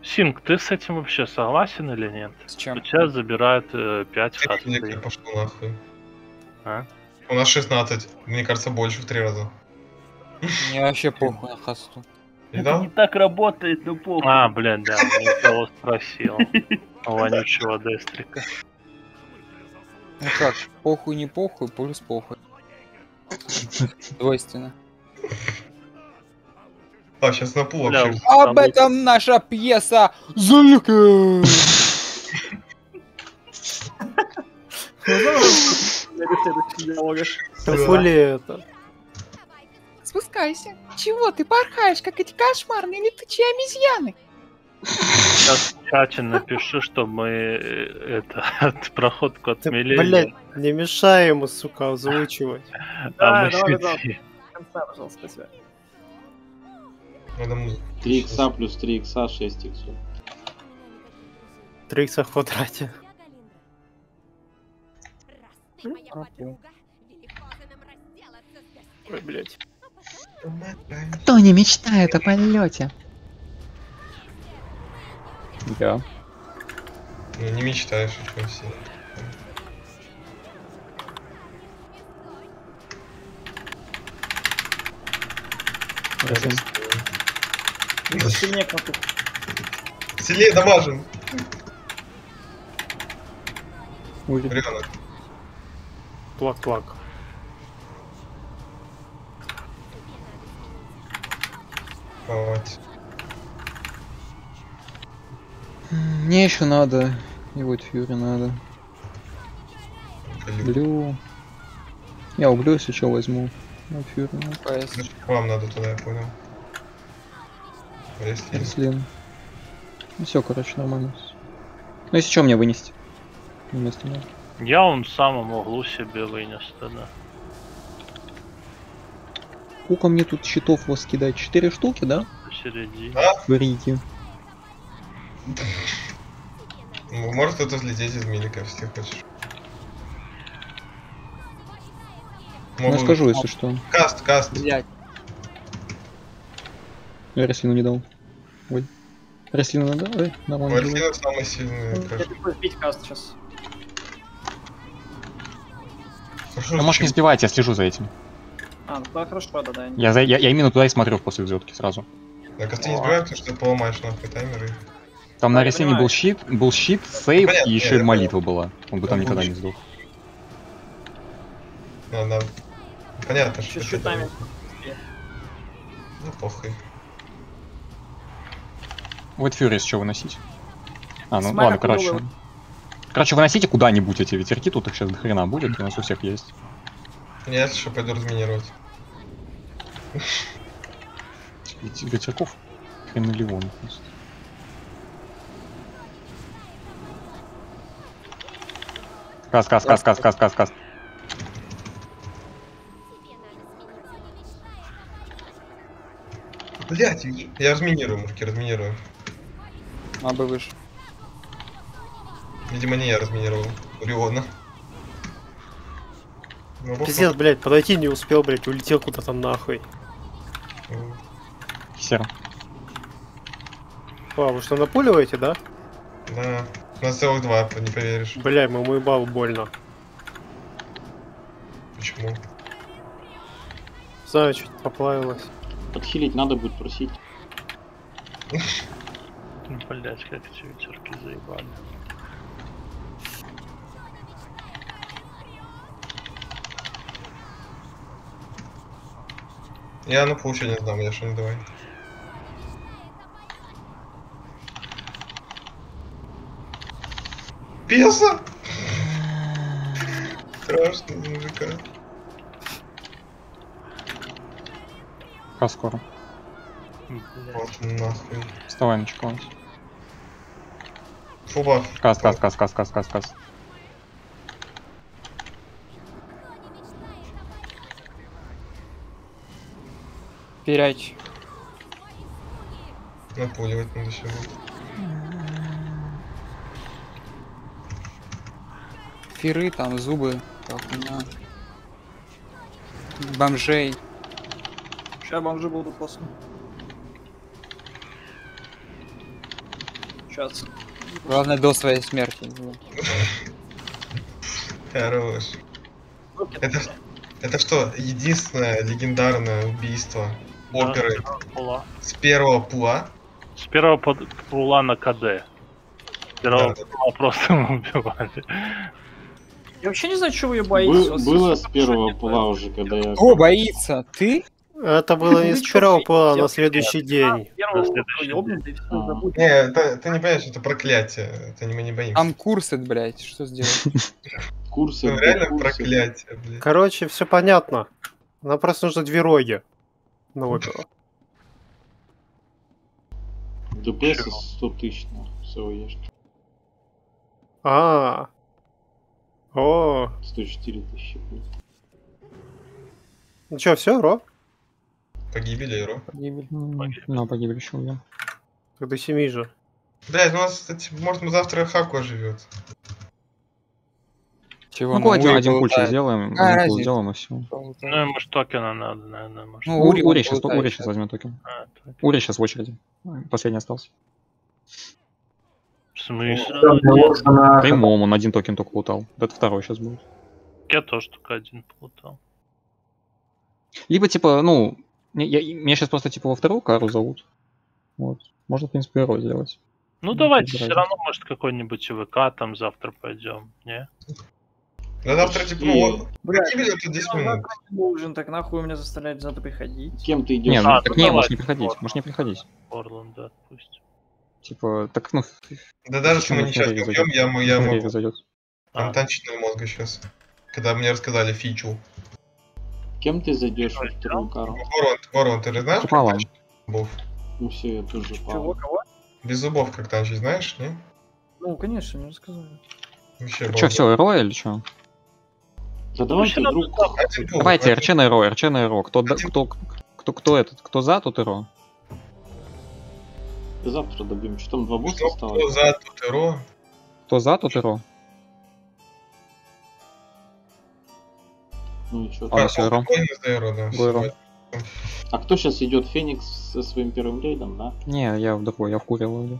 Синг, ты с этим вообще согласен или нет? С У чем? тебя забирают 5 Ты хат. лекарь пошел нахуй. А? У нас 16. Мне кажется, больше в три раза. Мне вообще похуй на хасту. Это не так работает, ну похуй. А, блин, да, я спросил. У вонючего Дестрика. Ну как, похуй не похуй, плюс похуй. Двойственно. А, сейчас на Бля, вообще. Об этом наша пьеса Зулюка! Фули это. Спускайся. Чего ты порхаешь, как эти кошмарные летучие обезьяны? Сейчас чате напиши, что мы э, это [LAUGHS] от проходку отмели. Блять, не мешай ему, сука, озвучивать. А мы давай, давай. Конца, пожалуйста, спасибо. Надо музыку. 3 икса плюс 3 икса, 6 иксов. 3 икса в квадрате. Ой, блять. Кто не мечтает о полете? Я. Ну, не мечтаешь, что все. Сильнее кнопку. Сильнее дамажен. Ой. Ребенок. Плак-плак. Вот. Мне еще надо. И вот Фьюри надо. Блю. Я у Блю, если что, возьму. Ну, Фьюри, ну. Значит, к вам надо туда, я понял. Если... Реслин. Ну все, короче, нормально. Ну если что, мне вынести. Вместо надо. Я он в самом углу себе вынес тогда. Сколько мне тут щитов вас кидать? Четыре штуки, да? Посередине. Говорите. Ну, Может кто-то взлететь из милика, если ты хочешь. Ну, Могу- скажу, если что. Каст, каст. Блять. Я Реслину не дал. Ой. Реслину надо? Ой, нормально. Мартина самый сильный, Я кажется. каст сейчас. Хорошо, А может не сбивайте, я слежу за этим. А, ну да, хорошо, да, да. Я, за, я, я именно туда и смотрю после взлетки сразу. Да, косты не сбивают, потому что ты поломаешь нахуй таймеры. Там на Ресине был щит, был щит, сейв Понятно, и еще и молитва была. Он бы там Там никогда не сдох. Ну, да. Понятно, что это- щитами. Ну, похуй. Вот Фьюри с чего выносить? А, ну ладно, короче. Короче, выносите куда-нибудь эти ветерки, тут их сейчас до хрена будет, у нас у всех есть. Я что пойду разминировать. Ведь хрен миллион просто. Кас, кас, кас, кас, кас, кас, кас. Блять, я разминирую, мужики, разминирую. А бы выше. Видимо, не я разминировал. Уриона. Ну, Пиздец, блядь, подойти не успел, блядь, улетел куда-то нахуй. Ну, Серо. А, вы что, напуливаете, да? Да. У нас целых два, не поверишь. Бля, моему ебалу больно. Почему? Знаю, чуть поплавилось. Подхилить надо будет просить. Блять, как эти ветерки заебали. Я на получше не знам, я что не давай. Песа! Страшно, мужика. Кас скоро. Вот нахуй. Вставай на. Фуба. Кас, кас, кас, кас, кас, кас, кас. Перять. Напуливать надо еще. Фиры, там, зубы. та хуйня. Бомжей. Сейчас бомжи будут после. Сейчас. Главное, до своей смерти. Хорош. Это, это что, единственное легендарное убийство оперы Пула. с первого пула? С первого пула на КД. С первого Да, пула просто мы [LAUGHS] убивали. Я вообще не знаю, чего вы ее боитесь. Бы- было с первого пула уже, когда я... Кто боится? Ты? Это было не Ну с чё, первого пола, а я- на следующий день. Не, это, ты не понимаешь, это проклятие. Это не, мы не боимся. Там курсы, блядь, что сделать? [LAUGHS] Курсы, Ну, реально проклятие, блядь. Короче, все понятно. Нам просто нужно две роги. На оперу. ДПС Чего? 100 тысяч на СВЕшки. А. О. 104 тысячи. Ну чё, все, Ро? Погибели, Ро. Погибель. На погибель еще убьем. Тогда семи же. Блядь, ну у нас, кстати, может, мы завтра Хаку оживет. Чего? Ну, один, один пульчик полутает? сделаем, один разница? сделаем и все. Ну, ему ж токена надо, наверное, может. Ну, Ури, Ури сейчас, Ури сейчас. возьмет токен. А, так. Ури сейчас в очереди. Последний остался. Там лучше на... Прямом он один токен только плутал. Это второй сейчас будет. Я тоже только один плутал. Либо типа, ну, не- я, меня сейчас просто типа во вторую кару зовут. Вот. Можно, в принципе, герой сделать. Ну, Ну, давайте, без все равно, может, какой-нибудь ВК там завтра пойдем, не? Да завтра, типа, ну, вот, Блядь, погибели это 10 я минут. завтра не должен, так нахуй меня заставлять завтра приходить. Кем ты Не, идешь? ну А, так ну не, давай. можешь не приходить, можешь не приходить. Орланд, да, пусть. Типа, так, ну, Да даже если мы не сейчас не убьем, я, я могу зайдет. А. там танчить мозга сейчас. Когда мне рассказали фичу. Кем ты зайдешь во вторую кару? Ворон, Ворон, ты же знаешь, танчить зубов? Ну все, я тоже Чего, пал. кого? Без зубов как танчить, знаешь, не? Ну, конечно, мне рассказали. Вообще, Че, балдеть. все, РО или что? Да давайте друг... Давайте РЧ на РО, РЧ на РО. Кто, кто, кто, кто этот, кто за, тот РО. Завтра добьем. Что там, два босса Кто, осталось? кто за, тот и ро. Кто за, тот РО. Ну и что? А, всё, ро. А кто сейчас идет? Феникс со своим первым рейдом, да? Не, я в другой, я в куре ловлю.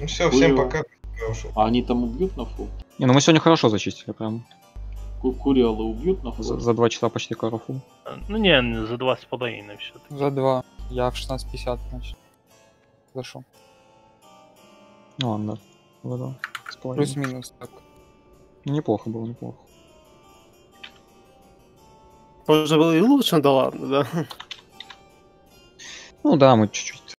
Ну все, всем пока. Я ушел. А они там убьют на фу? Не, ну мы сегодня хорошо зачистили прям. Ку- Куриала убьют на фу? За, за два часа почти кару фул. Ну, не, не, за два с половиной все-таки. За два. Я в 16.50, значит. Зашел. Ну ладно, да. Два с половиной. Плюс-минус так. Неплохо было, неплохо. Можно было и лучше, да ладно, да. Ну да, мы чуть-чуть